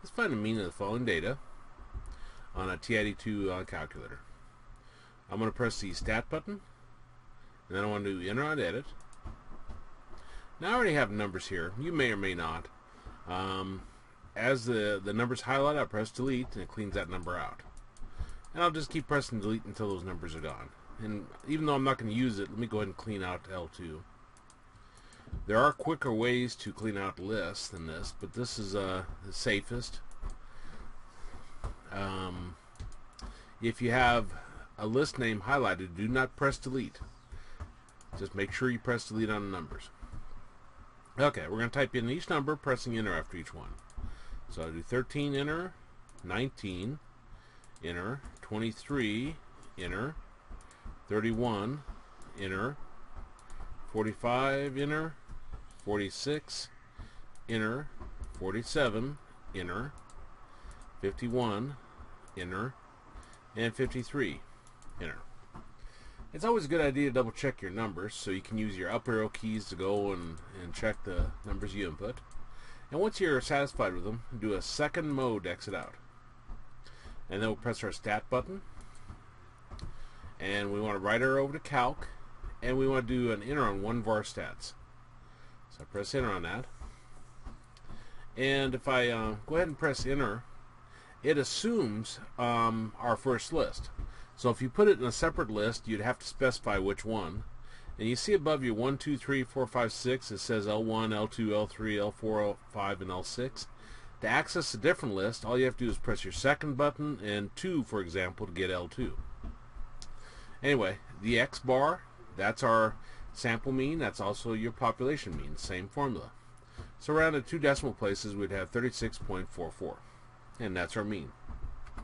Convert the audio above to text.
Let's find the mean of the following data on a TI-82 uh, calculator. I'm going to press the Stat button, and then I want to do enter on edit. Now I already have numbers here. You may or may not. Um, as the, the numbers highlight, I press delete, and it cleans that number out. And I'll just keep pressing delete until those numbers are gone. And even though I'm not going to use it, let me go ahead and clean out L2. There are quicker ways to clean out lists than this, but this is uh, the safest. Um, if you have a list name highlighted, do not press delete. Just make sure you press delete on the numbers. Okay, we're going to type in each number, pressing enter after each one. So I'll do 13, enter, 19, enter, 23, enter, 31, enter, 45, enter, 46, enter, 47, enter, 51, enter, and 53, enter. It's always a good idea to double check your numbers so you can use your up arrow keys to go and, and check the numbers you input. And once you're satisfied with them, do a second mode exit out. And then we'll press our stat button. And we want to right arrow over to calc. And we want to do an enter on one Var Stats. So I press enter on that. And if I uh, go ahead and press enter, it assumes um, our first list. So if you put it in a separate list, you'd have to specify which one. And you see above you 1, 2, 3, 4, 5, 6, it says L1, L2, L3, L4, L5, and L6. To access a different list, all you have to do is press your second button and 2, for example, to get L2. Anyway, the X bar, that's our sample mean. That's also your population mean. Same formula. So around at two decimal places, we'd have 36.44. And that's our mean.